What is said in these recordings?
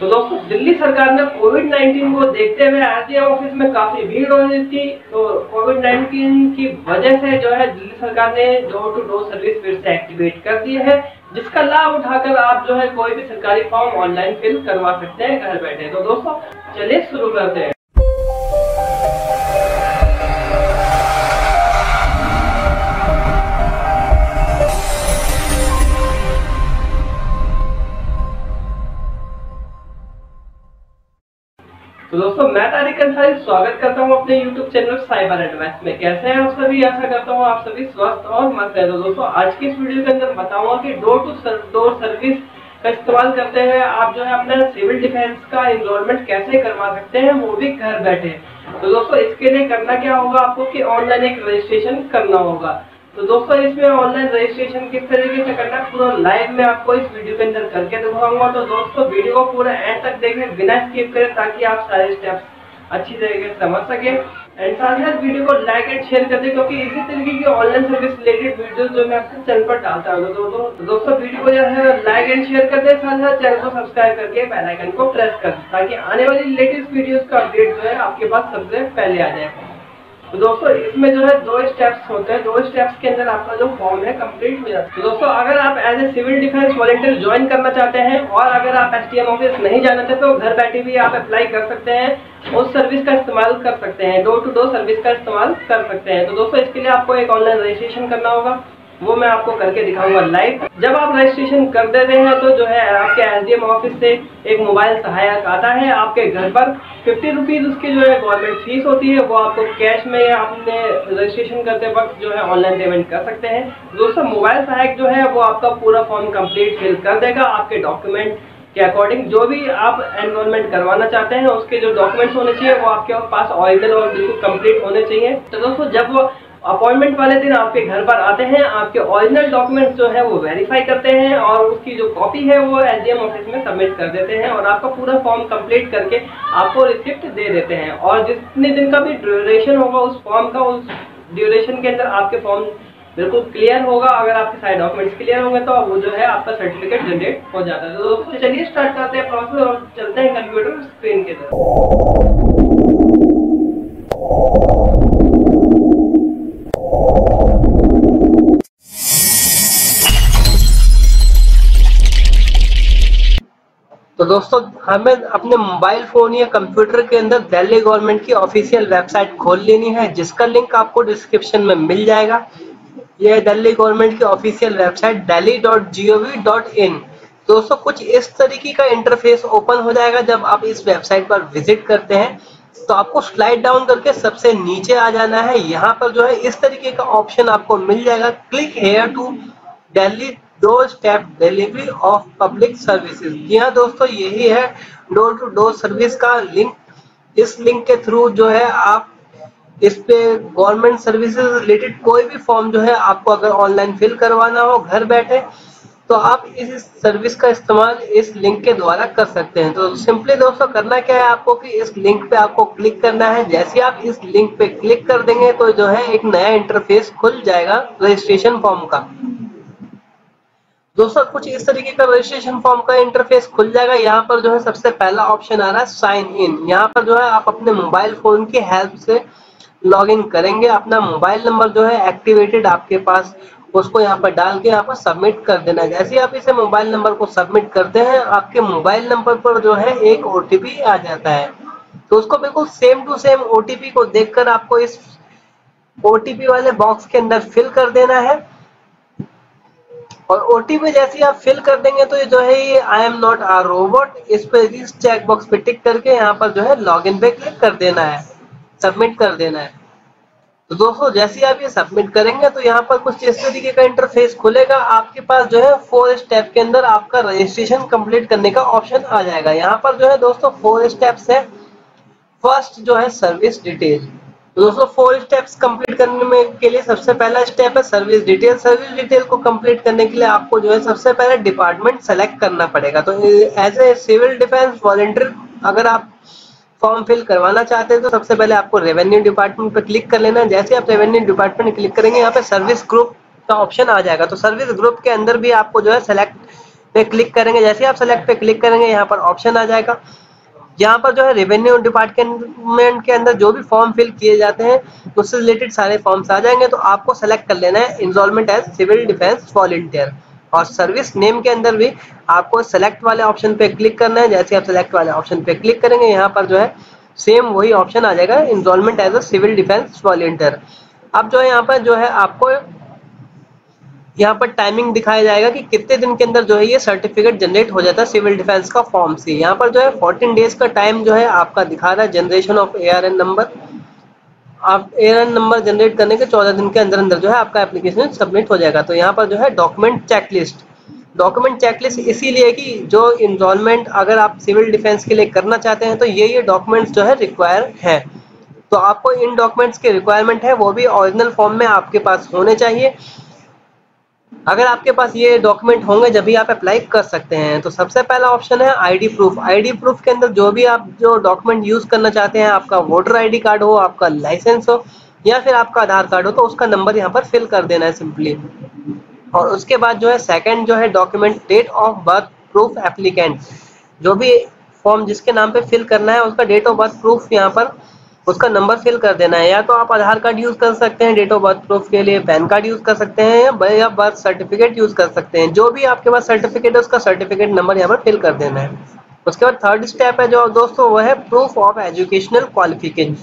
तो दोस्तों, दिल्ली सरकार ने कोविड 19 को देखते हुए आरटीआई ऑफ़िस में काफ़ी भीड़ हो रही थी। तो कोविड 19 की वजह से जो है, दिल्ली सरकार ने डोर टू डोर सर्विस फिर से एक्टिवेट कर दी है, जिसका लाभ उठाकर आप जो है, कोई भी सरकारी फॉर्म ऑनलाइन फिल करवा सकते हैं, घर बैठे। तो दोस्तों, चलिए शुरू करते हैं। दोस्तों, मैं तारिक अंसारी स्वागत करता हूँ अपने YouTube चैनल साइबर एडवाइस में। कैसे हैं आप सभी? आशा करता हूँ आप सभी स्वस्थ और मस्त है। तो दोस्तों, आज की इस वीडियो के अंदर बताऊँगा कि डोर टू डोर सर्विस का इस्तेमाल करते हुए आप जो है अपना सिविल डिफेंस का इनरोलमेंट कैसे करवा सकते हैं, वो भी घर बैठे। तो दोस्तों, इसके लिए करना क्या होगा आपको कि ऑनलाइन एक रजिस्ट्रेशन करना होगा। तो दोस्तों इसमें ऑनलाइन रजिस्ट्रेशन किस तरीके से करना है पूरा लाइव में आपको इस वीडियो के अंदर करके दिखाऊँगा। तो दोस्तों वीडियो को पूरा एंड तक देखें बिना स्किप करें ताकि आप सारे स्टेप्स अच्छी तरीके से समझ सके। एंड साथ ही वीडियो को लाइक एंड शेयर कर दें क्योंकि इसी तरीके की ऑनलाइन सर्विस रिलेटेड वीडियो जो मैं आपके चैनल पर डालता हूँ। तो, तो, तो दोस्तों वीडियो को जो है लाइक एंड शेयर कर दें साथ साथ चैनल को सब्सक्राइब करके बेल आइकन को प्रेस कर दें ताकि आने वाली लेटेस्ट वीडियोस का अपडेट जो है आपके पास सबसे पहले आ जाए। तो दोस्तों, इसमें जो है दो स्टेप्स होते हैं। दो स्टेप्स के अंदर आपका जो फॉर्म है कंप्लीट हो जाता है। दोस्तों, अगर आप as a civil defence volunteer join करना चाहते हैं, और अगर आप एस ऑफ़िस नहीं जाना चाहते तो घर बैठे भी आप अप्लाई कर सकते हैं। उस सर्विस का इस्तेमाल कर सकते हैं। डोर टू डोर सर्विस का इस्तेमाल कर सकते हैं। तो दोस्तों, इसके लिए आपको एक ऑनलाइन रजिस्ट्रेशन करना होगा। वो मैं आपको करके दिखाऊँगा लाइव जब आप रजिस्ट्रेशन कर देते हैं तो जो है आपके एसडीएम ऑफ़िस से एक मोबाइल सहायक आता है आपके घर पर। फिफ्टी रुपीज़ उसकी जो है गवर्नमेंट फ़ीस होती है, वो आपको कैश में आपने रजिस्ट्रेशन करते वक्त जो है ऑनलाइन पेमेंट कर सकते हैं। दोस्तों मोबाइल सहायक जो है, वो आपका पूरा फॉर्म कंप्लीट फिल कर देगा, आपके डॉक्यूमेंट के अकॉर्डिंग जो भी आप एनरोलमेंट करवाना चाहते हैं, उसके जो डॉक्यूमेंट्स होने चाहिए, वो आपके पास ऑरिजिनल और बिल्कुल कंप्लीट होने चाहिए। तो दोस्तों, जब अपॉइंटमेंट वाले दिन आपके घर पर आते हैं, आपके ओरिजिनल डॉक्यूमेंट्स जो है वो वेरीफाई करते हैं और उसकी जो कॉपी है वो एसडीएम ऑफ़िस में सबमिट कर देते हैं और आपका पूरा फॉर्म कंप्लीट करके आपको रिसिप्ट दे देते हैं। और जितने दिन का भी ड्यूरेशन होगा, उस फॉर्म का, उस ड्यूरेशन के अंदर आपके फॉर्म बिल्कुल क्लियर होगा। अगर आपके सारे डॉक्यूमेंट्स क्लियर होंगे तो वो जो है आपका सर्टिफिकेट जनरेट हो जाता है। तो चलिए स्टार्ट करते हैं प्रोसेस और चलते हैं कंप्यूटर स्क्रीन के तरफ़। दोस्तों, हमें अपने मोबाइल फ़ोन या कंप्यूटर के अंदर दिल्ली गवर्नमेंट की ऑफिशियल वेबसाइट खोल लेनी है, जिसका लिंक आपको डिस्क्रिप्शन में मिल जाएगा। यह दिल्ली गवर्नमेंट की official website Delhi dot G O V dot in दोस्तों, कुछ इस तरीके का इंटरफेस ओपन हो जाएगा जब आप इस वेबसाइट पर विज़िट करते हैं। तो आपको स्लाइड डाउन करके सबसे नीचे आ जाना है। यहाँ पर जो है, इस तरीके का ऑप्शन आपको मिल जाएगा। Click here to Delhi doorstep delivery of public services. जी हाँ दोस्तों, यही है डोर टू डोर सर्विस का लिंक। इस लिंक के थ्रू जो है आप इस पे गवर्नमेंट सर्विसेज़ रिलेटेड कोई भी फॉर्म जो है आपको अगर ऑनलाइन फिल करवाना हो, घर बैठे तो आप इस सर्विस का इस्तेमाल इस लिंक के द्वारा कर सकते हैं। तो सिंपली दोस्तों, करना क्या है आपको कि इस लिंक पे आपको क्लिक करना है। जैसे आप इस लिंक पे क्लिक कर देंगे तो जो है एक नया इंटरफेस खुल जाएगा, रजिस्ट्रेशन फॉर्म का। दोस्तों, कुछ इस तरीके का रजिस्ट्रेशन फॉर्म का इंटरफेस खुल जाएगा। यहाँ पर जो है, सबसे पहला ऑप्शन आ रहा है साइन इन यहाँ पर जो है, आप अपने मोबाइल फ़ोन की हेल्प से लॉग इन करेंगे। अपना मोबाइल नंबर जो है एक्टिवेटेड आपके पास, उसको यहाँ पर डाल के यहाँ पर सबमिट कर देना है। जैसे आप इसे मोबाइल नंबर को सबमिट करते हैं, आपके मोबाइल नंबर पर जो है, एक ओटीपी आ जाता है। तो उसको बिल्कुल सेम टू सेम ओटीपी को देखकर आपको इस ओटीपी वाले बॉक्स के अंदर फिल कर देना है। और ओटीपी जैसे आप फिल कर देंगे तो ये जो है ये I am not a robot इस पे इस चेक बॉक्स पे टिक करके यहाँ पर जो है लॉग इन पे क्लिक कर देना है सबमिट कर देना है। तो दोस्तों, जैसे आप ये सबमिट करेंगे तो यहाँ पर कुछ इस तरीके का इंटरफेस खुलेगा, आपके पास जो है फोर स्टेप के अंदर आपका रजिस्ट्रेशन कंप्लीट करने का ऑप्शन आ जाएगा। यहाँ पर जो है दोस्तों फोर स्टेप्स है। फ़र्स्ट जो है सर्विस डिटेल तो दोस्तों फोर स्टेप्स कंप्लीट करने में के लिए सबसे पहला स्टेप है सर्विस डिटेल सर्विस डिटेल को कंप्लीट करने के लिए आपको जो है सबसे पहले डिपार्टमेंट सेलेक्ट करना पड़ेगा। तो as a civil defence volunteer अगर आप फॉर्म फिल करवाना चाहते हैं तो सबसे पहले आपको रेवेन्यू डिपार्टमेंट पर क्लिक कर लेना। जैसे आप रेवेन्यू डिपार्टमेंट क्लिक करेंगे, यहाँ पे सर्विस ग्रुप का ऑप्शन आ जाएगा। तो सर्विस ग्रुप के अंदर भी आपको जो है सेलेक्ट पे क्लिक करेंगे। जैसे आप सेलेक्ट पे क्लिक करेंगे, यहाँ पर ऑप्शन आ जाएगा। यहाँ पर जो है रेवेन्यू डिपार्टमेंट के अंदर जो भी फॉर्म फिल किए जाते हैं, उससे रिलेटेड सारे फॉर्म्स आ जाएँगे तो आपको सेलेक्ट कर लेना है instalment as civil defence volunteer और सर्विस नेम के अंदर भी आपको सेलेक्ट वाले ऑप्शन पे क्लिक करना है, जैसे आप सेलेक्ट वाले ऑप्शन पे क्लिक करेंगे, यहाँ पर जो है सेम वही ऑप्शन आ जाएगा instalment as a civil defence volunteer अब जो है यहाँ पर जो है आपको यहाँ पर टाइमिंग दिखाया जाएगा कि कितने दिन के अंदर जो है ये सर्टिफिकेट जनरेट हो जाता है सिविल डिफेंस का फॉर्म से। यहाँ पर जो है 14 डेज़ का टाइम जो है आपका दिखा रहा है जनरेशन ऑफ़ एआरएन नंबर आप एआरएन नंबर जनरेट करने के 14 दिन के अंदर अंदर जो है आपका एप्लीकेशन सबमिट हो जाएगा। तो यहाँ पर जो है डॉक्यूमेंट चेकलिस्ट डॉक्यूमेंट चेकलिस्ट इसीलिए कि जो इंस्टॉलमेंट अगर आप सिविल डिफेंस के लिए करना चाहते हैं तो ये ये डॉक्यूमेंट्स जो है रिक्वायर है। तो आपको इन डॉक्यूमेंट्स के रिक्वायरमेंट है, वो भी ओरिजिनल फॉर्म में आपके पास होने चाहिए। अगर आपके पास ये डॉक्यूमेंट होंगे, जब भी आप अप्लाई कर सकते हैं तो सबसे पहला ऑप्शन है आईडी प्रूफ आईडी प्रूफ के अंदर जो भी आप जो डॉक्यूमेंट यूज़ करना चाहते हैं, आपका वोटर आईडी कार्ड हो, आपका लाइसेंस हो, या फिर आपका आधार कार्ड हो तो उसका नंबर यहाँ पर फिल कर देना है सिंपली और उसके बाद जो है सेकंड जो है document date of birth proof applicant जो भी फॉर्म जिसके नाम पे फिल करना है, उसका डेट ऑफ़ बर्थ प्रूफ यहाँ पर उसका नंबर फिल कर देना है या तो आप आधार कार्ड यूज़ कर सकते हैं डेट ऑफ़ बर्थ प्रूफ के लिए पैन कार्ड यूज़ कर सकते हैं या बर्थ सर्टिफिकेट यूज़ कर सकते हैं। जो भी आपके पास सर्टिफिकेट है, उसका सर्टिफिकेट नंबर यहाँ पर फिल कर देना है। उसके बाद थर्ड स्टेप है जो दोस्तों, वो है प्रूफ ऑफ़ एजुकेशनल क्वालिफिकेशन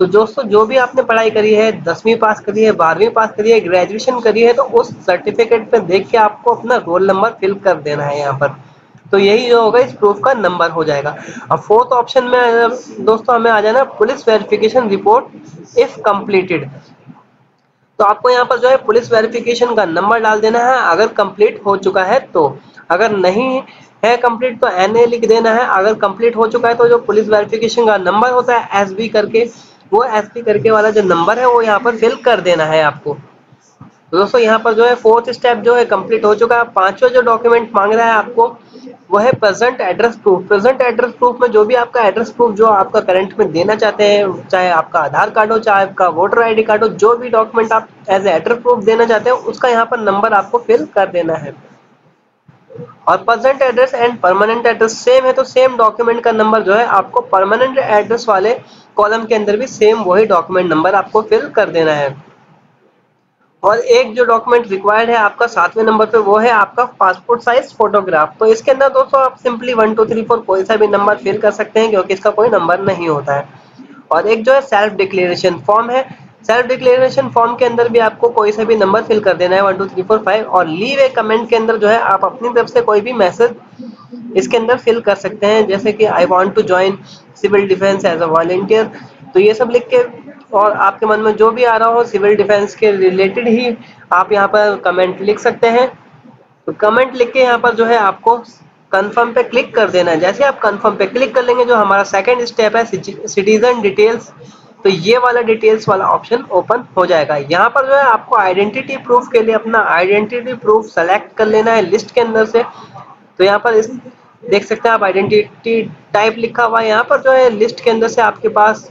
तो दोस्तों, जो भी आपने पढ़ाई करी है, दसवीं पास करी है, बारहवीं पास करी है ग्रेजुएशन करी है तो उस सर्टिफिकेट पे देख के आपको अपना रोल नंबर फिल कर देना है यहाँ पर। तो यही जो होगा, इस प्रूफ का नंबर हो जाएगा। अब फोर्थ ऑप्शन में, दोस्तों, हमें आ जाना police verification report if completed तो आपको यहाँ पर जो है पुलिस वेरिफिकेशन का नंबर डाल देना है। अगर कंप्लीट हो चुका है तो अगर नहीं है कंप्लीट तो एन ए लिख देना है। अगर कंप्लीट हो चुका है तो जो पुलिस वेरिफिकेशन का नंबर होता है एस बी करके, वो एस बी करके वाला जो नंबर है, वो यहाँ पर फिल कर देना है आपको। तो दोस्तों, यहाँ पर जो है फोर्थ स्टेप जो है कंप्लीट हो चुका है। पांचवा जो डॉक्यूमेंट मांग रहा है आपको वो है present address proof present address proof में जो भी आपका एड्रेस प्रूफ जो आपका करंट में देना चाहते हैं, चाहे आपका आधार कार्ड हो, चाहे आपका वोटर आईडी कार्ड हो, जो भी डॉक्यूमेंट आप एज एड्रेस प्रूफ देना चाहते हैं, उसका यहाँ पर नंबर आपको फिल कर देना है। और present address and permanent address same है तो सेम डॉक्यूमेंट का नंबर जो है, आपको परमानेंट एड्रेस वाले कॉलम के अंदर भी सेम वही डॉक्यूमेंट नंबर आपको फिल कर देना है। और एक जो डॉक्यूमेंट रिक्वायर्ड है आपका सातवें नंबर पे वो है आपका पासपोर्ट साइज़ फोटोग्राफ तो इसके अंदर दोस्तों आप simply one two three four कोई सा भी नंबर फिल कर सकते हैं क्योंकि इसका कोई नंबर नहीं होता है. और एक जो है सेल्फ डिक्लेरेशन फॉर्म है. सेल्फ डिक्लेरेशन फॉर्म के अंदर भी आपको कोई सा भी नंबर फिल कर देना है one two three four five और लीव ए कमेंट के अंदर जो है आप अपनी तरफ़ से कोई भी मैसेज इसके अंदर फिल कर सकते हैं. जैसे कि I want to join civil defence as a volunteer तो ये सब लिख के और आपके मन में जो भी आ रहा हो सिविल डिफेंस के रिलेटेड ही आप यहाँ पर कमेंट लिख सकते हैं। तो कमेंट लिख के यहाँ पर जो है आपको कंफर्म पे क्लिक कर देना है। जैसे आप कंफर्म पे क्लिक कर लेंगे, जो हमारा सेकंड स्टेप है सिटीजन डिटेल्स तो ये वाला डिटेल्स वाला ऑप्शन ओपन हो जाएगा। यहाँ पर जो है आपको आइडेंटिटी प्रूफ के लिए अपना आइडेंटिटी प्रूफ सेलेक्ट कर लेना है लिस्ट के अंदर से। तो यहाँ पर इस, देख सकते हैं आप आइडेंटिटी टाइप लिखा हुआ है। यहाँ पर जो है लिस्ट के अंदर से आपके पास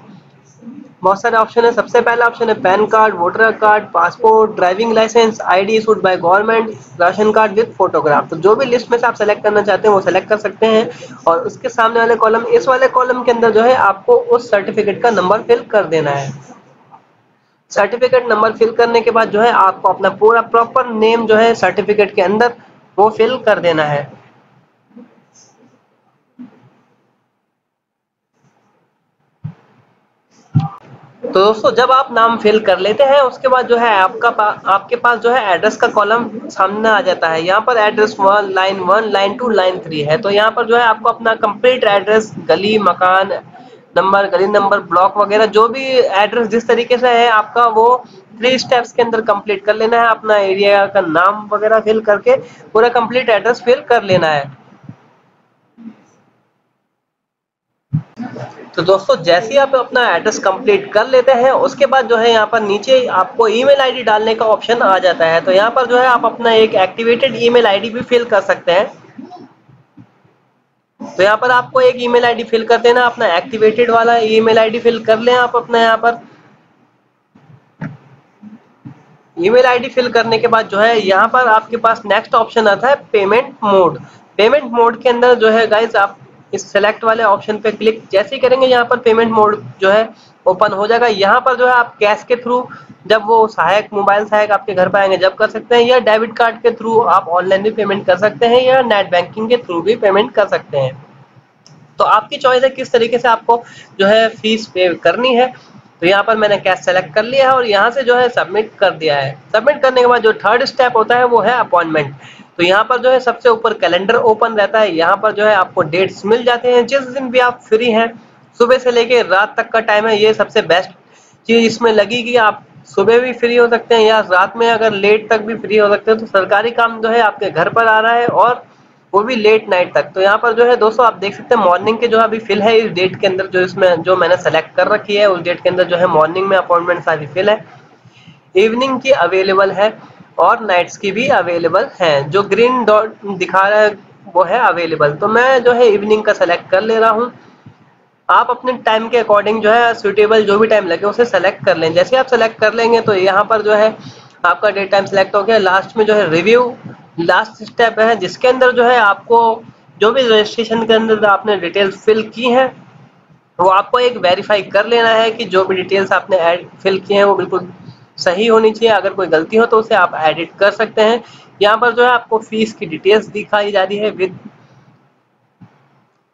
बहुत सारे ऑप्शन है। सबसे पहला ऑप्शन है PAN card voter card passport driving licence ID issued by government ration card with photograph तो जो भी लिस्ट में से आप सेलेक्ट करना चाहते हैं, वो सेलेक्ट कर सकते हैं। और उसके सामने वाले कॉलम इस वाले कॉलम के अंदर जो है, आपको उस सर्टिफिकेट का नंबर फिल कर देना है। सर्टिफिकेट नंबर फिल करने के बाद जो है, आपको अपना पूरा प्रॉपर नेम जो है सर्टिफिकेट के अंदर वो फिल कर देना है। तो दोस्तों जब आप नाम फिल कर लेते हैं उसके बाद जो है आपका पा, आपके पास जो है एड्रेस का कॉलम सामने आ जाता है। यहाँ पर address one line one line two line three है। तो यहाँ पर जो है आपको अपना कंप्लीट एड्रेस गली मकान नंबर गली नंबर ब्लॉक वगैरह जो भी एड्रेस जिस तरीके से है आपका वो थ्री स्टेप्स के अंदर कंप्लीट कर लेना है। अपना एरिया का नाम वगैरह फिल करके पूरा कंप्लीट एड्रेस फिल कर लेना है। तो दोस्तों, जैसे ही आप अपना एड्रेस कंप्लीट कर लेते हैं, उसके बाद जो है यहाँ पर नीचे आपको ईमेल आईडी डालने का ऑप्शन आ जाता है। तो यहाँ पर जो है आप अपना एक एक्टिवेटेड ईमेल आईडी भी फिल कर सकते हैं। तो यहाँ पर आपको एक ईमेल आईडी फिल कर देना, अपना एक्टिवेटेड वाला ईमेल आईडी फिल कर लें आप अपना यहाँ पर। ईमेल आईडी फिल करने के बाद जो है यहाँ पर आपके पास नेक्स्ट ऑप्शन आता है पेमेंट मोड पेमेंट मोड के अंदर जो है गाइज़ आप इस सेलेक्ट वाले ऑप्शन पे क्लिक जैसे ही करेंगे, यहाँ पर पेमेंट मोड जो है ओपन हो जाएगा। यहाँ पर जो है आप कैश के थ्रू जब वो सहायक मोबाइल सहायक आपके घर पर आएँगे, जब कर सकते हैं, या डेबिट कार्ड के थ्रू आप ऑनलाइन भी पेमेंट कर सकते हैं, या नेट बैंकिंग के थ्रू भी पेमेंट कर सकते हैं। तो आपकी चॉइस है किस तरीके से आपको जो है फ़ीस पे करनी है। तो यहाँ पर मैंने कैश सेलेक्ट कर लिया है और यहाँ से जो है सबमिट कर दिया है। सबमिट करने के बाद जो थर्ड स्टेप होता है, वो है अपॉइंटमेंट तो यहाँ पर जो है सबसे ऊपर कैलेंडर ओपन रहता है। यहाँ पर जो है आपको डेट्स मिल जाते हैं। जिस दिन भी आप फ्री हैं, सुबह से लेके रात तक का टाइम है, ये सबसे बेस्ट चीज़ इसमें लगी कि आप सुबह भी फ्री हो सकते हैं या रात में अगर लेट तक भी फ्री हो सकते हैं तो सरकारी काम जो है आपके घर पर आ रहा है और वो भी लेट नाइट तक। तो यहाँ पर जो है दोस्तों, आप देख सकते हैं मॉर्निंग के जो अभी फिल है, इस डेट के अंदर जो इसमें जो मैंने सेलेक्ट कर रखी है, उस डेट के अंदर जो है मॉर्निंग में अपॉइंटमेंट सारी फिल है। इवनिंग की अवेलेबल है। और नाइट्स की भी अवेलेबल है। जो ग्रीन डॉट दिखा रहा है, वो है अवेलेबल तो मैं जो है इवनिंग का सेलेक्ट कर ले रहा हूँ। आप अपने टाइम के अकॉर्डिंग जो है सुटेबल जो भी टाइम लगे, उसे सेलेक्ट कर लें। जैसे आप सेलेक्ट कर लेंगे तो यहाँ पर जो है, आपका डेट टाइम सेलेक्ट हो गया। लास्ट में जो है रिव्यू लास्ट स्टेप है, जिसके अंदर जो है आपको जो भी रजिस्ट्रेशन के अंदर आपने डिटेल्स फिल की हैं, वो आपको एक वेरीफाई कर लेना है कि जो भी डिटेल्स आपने ऐड फिल किए हैं, वो बिल्कुल सही होनी चाहिए। अगर कोई गलती हो तो उसे आप एडिट कर सकते हैं। यहाँ पर जो है आपको फ़ीस की डिटेल्स दिखाई जा रही है विद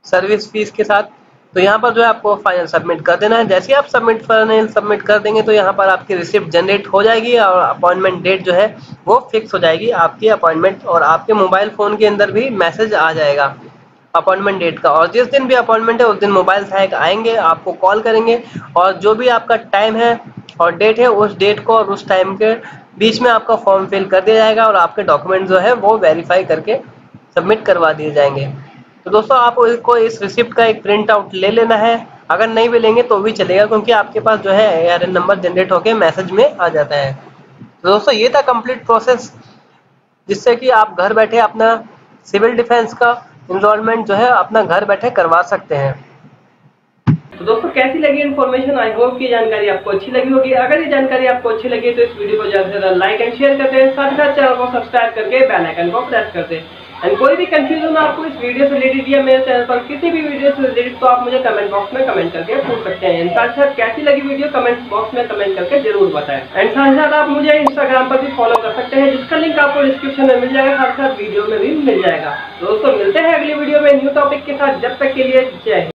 सर्विस फ़ीस के साथ। तो यहाँ पर जो है आपको फाइनल सबमिट कर देना है। जैसे आप सबमिट फाइनल सबमिट कर देंगे तो यहाँ पर आपकी रिसिप्ट जनरेट हो जाएगी और अपॉइंटमेंट डेट जो है वो फिक्स हो जाएगी आपकी अपॉइंटमेंट और आपके मोबाइल फ़ोन के अंदर भी मैसेज आ जाएगा अपॉइंटमेंट डेट का। और जिस दिन भी अपॉइंटमेंट है, उस दिन मोबाइल सहायक आएँगे, आपको कॉल करेंगे और जो भी आपका टाइम है और डेट है, उस डेट को और उस टाइम के बीच में आपका फॉर्म फिल कर दिया जाएगा और आपके डॉक्यूमेंट जो है, वो वेरीफाई करके सबमिट करवा दिए जाएँगे। तो दोस्तों, आपको इस रिसिप्ट का एक प्रिंट आउट ले लेना है। अगर नहीं भी लेंगे तो भी चलेगा, क्योंकि आपके पास जो है ए नंबर जनरेट होकर मैसेज में आ जाता है। तो दोस्तों, ये था कंप्लीट प्रोसेस जिससे कि आप घर बैठे अपना सिविल डिफेंस का इनरोलमेंट जो है, अपना घर बैठे करवा सकते हैं। तो दोस्तों, कैसी लगी इन्फॉर्मेशन आई होप की जानकारी आपको अच्छी लगी होगी। अगर ये जानकारी आपको अच्छी लगी तो इस वीडियो को ज़्यादा से ज़्यादा लाइक एंड शेयर करते हैं। साथ ही साथ चैनल को सब्सक्राइब करके बेल आइकन को प्रेस करते हैं। एंड कोई भी कंफ्यूजन आपको इस वीडियो से रिलेटेड या मेरे चैनल पर किसी भी वीडियो से रिलेटेड तो आप मुझे कमेंट बॉक्स में कमेंट करके पूछ सकते हैं। साथ ही साथ कैसी लगी वीडियो कमेंट बॉक्स में कमेंट करके ज़रूर बताएँ। एंड साथ ही साथ आप मुझे इंस्टाग्राम पर भी फॉलो कर सकते हैं, जिसका लिंक आपको डिस्क्रिप्शन में मिल जाएगा, साथ साथ वीडियो में भी मिल जाएगा। दोस्तों, मिलते हैं अगली वीडियो में न्यू टॉपिक के साथ। जब तक के लिए जय